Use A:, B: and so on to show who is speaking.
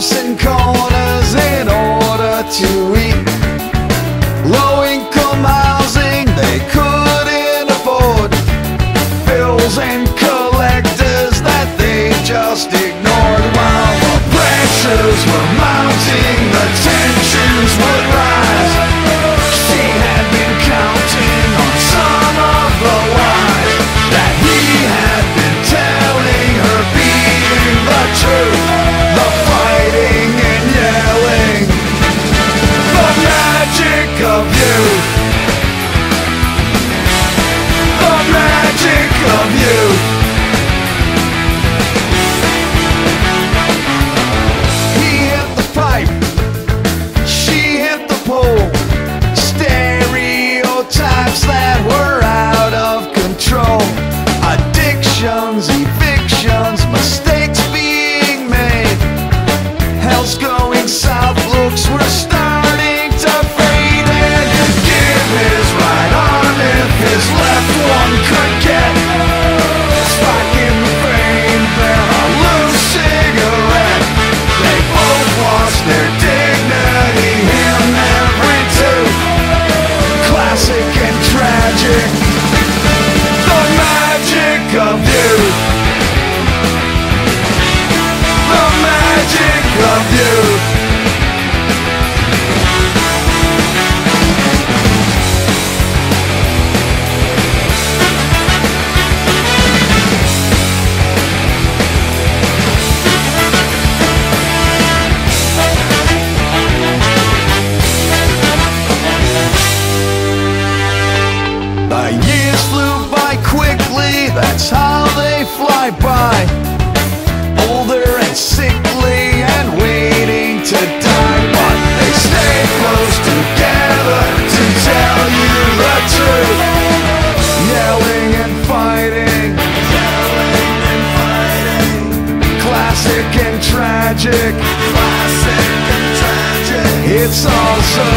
A: house and corners in order to eat. Low income housing they couldn't afford. Bills and collectors that they just ignored. While the pressures were mounting, the tensions would rise. That's how they fly by. Older and sickly and waiting to die. But they stay close together to tell you the truth. Yelling and fighting. Yelling and fighting. Classic and tragic. Classic and tragic. It's all so